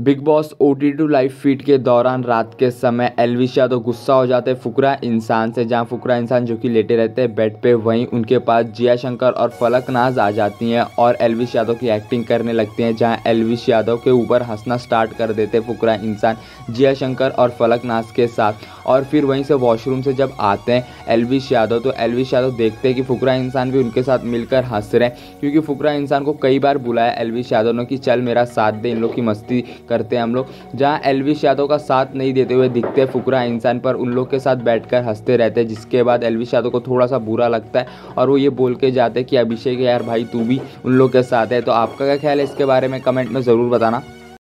Bigg Boss O T two live feed के दौरान रात के समय एलविश यादव गुस्सा हो जाते फुकरा इंसान से, जहाँ फुकरा इंसान जो कि लेटे रहते हैं बेड पे, वहीं उनके पास जिया शंकर और फलक नाज आ जाती हैं और एलविश यादव की एक्टिंग करने लगती हैं, जहाँ एलविश यादव के ऊपर हंसना स्टार्ट कर देते फुकरा इंसान जिया शंकर और फलक नाज के साथ। और फिर वहीं से वॉशरूम से जब आते हैं एलविश यादव तो एलविश यादव देखते हैं कि फुकरा इंसान भी उनके साथ मिलकर हंस रहे हैं, क्योंकि फुकरा इंसान को कई बार बुलाया एलविश यादव ने कि, चल मेरा साथ दे, इन लोग की मस्ती करते हैं हम लोग। जहाँ एलविश यादव का साथ नहीं देते हुए दिखते फुकरा इंसान पर, उन लोग के साथ बैठकर हँसते रहते हैं, जिसके बाद एलविश यादव को थोड़ा सा बुरा लगता है और वो ये बोल के जाते हैं कि, अभिषेक यार भाई, तू भी उन लोग के साथ है। तो आपका क्या ख्याल है इसके बारे में कमेंट में ज़रूर बताना।